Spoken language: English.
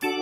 Bye.